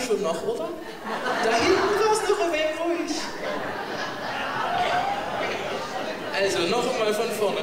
Schon noch, oder? Da hinten war es noch ein wenig ruhig. Also, noch einmal von vorne.